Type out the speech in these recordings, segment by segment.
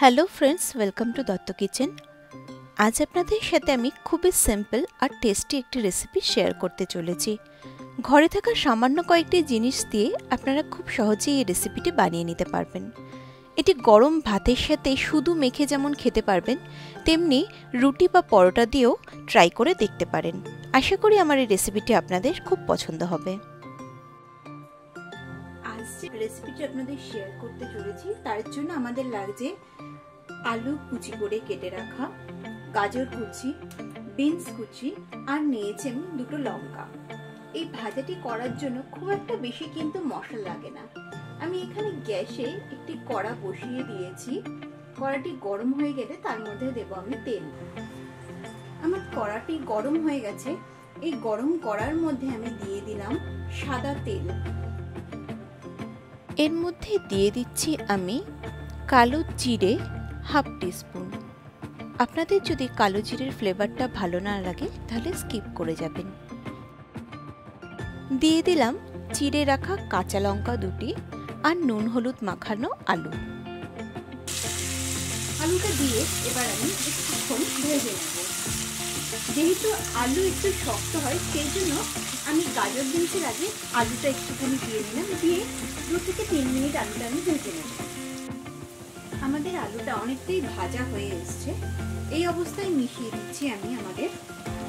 Hello friends, welcome to Dutta kitchen. আজ আপনাদের সাথে আমি খুবই সিম্পল আর টেস্টি একটি রেসিপি শেয়ার করতে চলেছি। ঘরে থাকা সামান্য কয়েকটি জিনিস দিয়ে আপনারা খুব সহজেই এই রেসিপিটি বানিয়ে নিতে পারবেন। এটি গরম ভাতের সাথে শুধু মেখে যেমন খেতে পারবেন, তেমনি রুটি বা পরোটা দিয়েও ট্রাই করে দেখতে পারেন। আশা করি আমার এই রেসিপিটি আপনাদের খুব পছন্দ হবে। রেসিপিটি আপনাদের শেয়ার করতে চলেছি। তার জন্য আমাদের লাগছে আলু কুচি করে কেটে রাখা, গাজর কুচি, বিনস কুচি, আর নিয়েছি আমি দুটো লঙ্কা। এই ভাজাটি করার জন্য খুব একটা বেশি কিন্তু মশলা লাগে না। আমি এখানে গ্যাসে একটি কড়া বসিয়ে দিয়েছি। কড়াটি গরম হয়ে গেলে তার মধ্যে দেব আমি তেল। আমার কড়াটি গরম হয়ে গেছে। এই গরম কড়ার মধ্যে আমি দিয়ে দিলাম সাদা তেল। এর মধ্যে দিয়ে দিচ্ছি আমি কালো জিরে হাফ টিস্পুন। আপনাদের যদি কালো জিরের ফ্লেভারটা ভালো না লাগে, তাহলে স্কিপ করে যাবেন। দিয়ে দিলাম চিড়ে রাখা কাঁচা লঙ্কা দুটি আর নুন হলুদ মাখানো আলু। আলুটা দিয়ে এবার আমি ভেজে নেব। যেহেতু আলু একটু শক্ত হয়, সেই জন্য আমি গাজর বিনসের আগে আলুটা একটুখানি দিয়ে নিলাম। দিয়ে দু থেকে তিন মিনিট আলুটা আমি ভেজে নিলাম আমাদের আলুটা অনেকটাই ভাজা হয়ে এসছে। এই অবস্থায় মিশিয়ে দিচ্ছি আমি আমাদের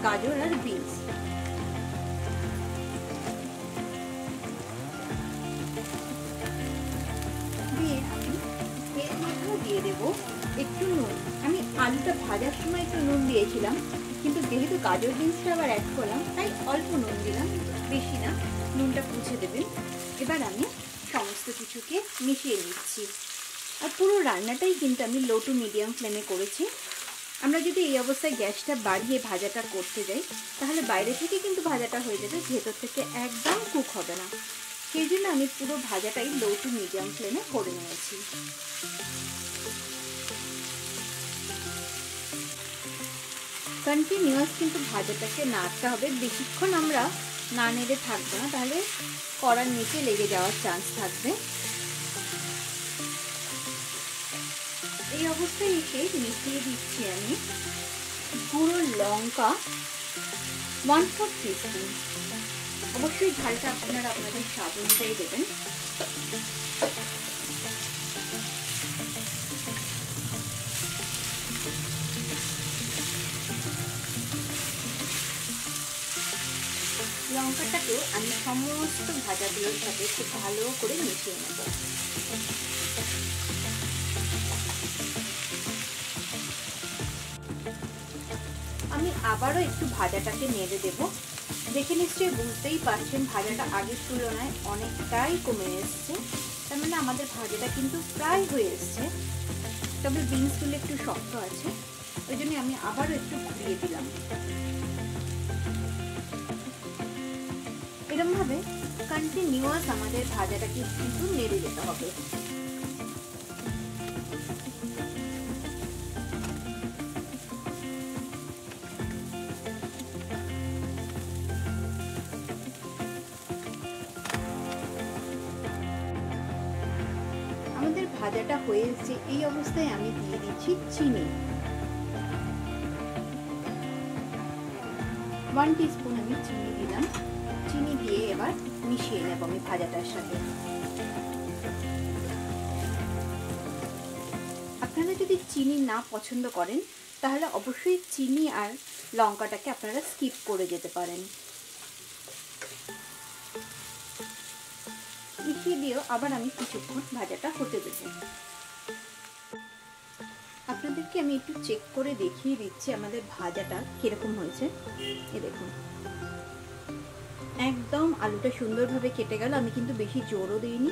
গাজর আর বিনস। দেব। একটু নুন। আমি আলুটা ভাজার সময় একটু নুন দিয়েছিলাম, কিন্তু যেহেতু গাজর বিনসটা আবার অ্যাড করলাম, তাই অল্প নুন দিলাম, বেশি না, নুনটা পুছে দেবেন। এবার আমি সমস্ত কিছুকে মিশিয়ে নিচ্ছি। আর পুরো রান্নাটাই কিন্তু আমি লো টু মিডিয়াম ফ্লেমে করেছি। আমরা যদি এই অবস্থায় গ্যাসটা বাড়িয়ে ভাজাটা করতে যাই, তাহলে বাইরে থেকে কিন্তু ভাজাটা হয়ে যাবে, ভেতর থেকে একদম কুক হবে না। সেই জন্য আমি পুরো ভাজাটাই লো টু মিডিয়াম ফ্লেমে করে নিয়েছি। কন্টিনিউয়াস কিন্তু ভাজাটাকে নাড়তে হবে। বেশিক্ষণ আমরা না নেড়ে থাকব না, তাহলে কড়ার নিচে লেগে যাওয়ার চান্স থাকবে। এই অবস্থায় এসে মিশিয়ে দিচ্ছি আমি গুঁড়ো লঙ্কা ওয়ান ফোর টিস্পুন অবশ্যই ঝালটা আপনারা আপনাদের স্বাদ অনুযায়ী দেবেন। লঙ্কাটাকে আমি সমস্ত ভাজাগুলোর সাথে খুব ভালো করে মিশিয়ে নেব। আমি আবারও একটু ভাজাটাকে নেড়ে দেব। দেখে নিশ্চয়ই বুঝতেই পারছেন, ভাজাটা আগের তুলনায় অনেকটাই কমে এসছে। তার মানে আমাদের ভাজাটা কিন্তু প্রায় হয়ে এসছে। তবে বিনসগুলো একটু শক্ত আছে, ওই জন্য আমি আবারও একটু ঘুরিয়ে দিলাম। এরমভাবে কন্টিনিউয়াস আমাদের ভাজাটাকে কিন্তু নেড়ে যেতে হবে। ভাজাটা হয়ে এসছে এই অবস্থায় আমি দিয়ে দিচ্ছি চিনি। ওয়ান টিস্পুন আমি চিনি দিলাম। চিনি দিয়ে এবার মিশিয়ে নেব আমি ভাজাটার সাথে। আপনারা যদি চিনি না পছন্দ করেন, তাহলে অবশ্যই চিনি আর লঙ্কাটাকে আপনারা স্কিপ করে যেতে পারেন। মিশিয়ে দিয়েও আবার আমি কিছুক্ষণ ভাজাটা হতে দেব। আপনাদেরকে আমি একটু চেক করে দেখিয়ে দিচ্ছি আমাদের ভাজাটা কীরকম হয়েছে। এ দেখুন। একদম আলুটা সুন্দরভাবে কেটে গেল। আমি কিন্তু বেশি জোরও দিইনি।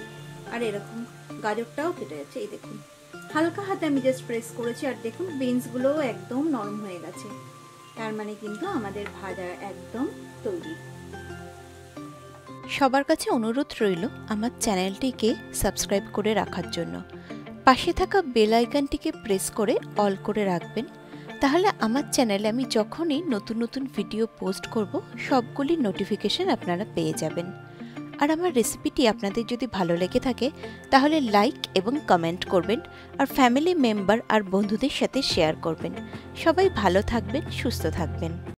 আর এরকম গাজরটাও কেটে যাচ্ছে। এই দেখুন। হালকা হাতে আমি জাস্ট প্রেস করেছি। আর দেখুন বিনসগুলোও একদম নরম হয়ে গেছে। তার মানে কিন্তু আমাদের ভাজা একদম তৈরি। সবার কাছে অনুরোধ রইল আমার চ্যানেলটিকে সাবস্ক্রাইব করে রাখার জন্য। পাশে থাকা বেল আইকনটিকে প্রেস করে অল করে রাখবেন। তাহলে আমার চ্যানেলে আমি যখনই নতুন নতুন ভিডিও পোস্ট করব, সবগুলি নোটিফিকেশন আপনারা পেয়ে যাবেন। আর আমার রেসিপিটি আপনাদের যদি ভালো লেগে থাকে, তাহলে লাইক এবং কমেন্ট করবেন আর ফ্যামিলি মেম্বার আর বন্ধুদের সাথে শেয়ার করবেন। সবাই ভালো থাকবেন, সুস্থ থাকবেন।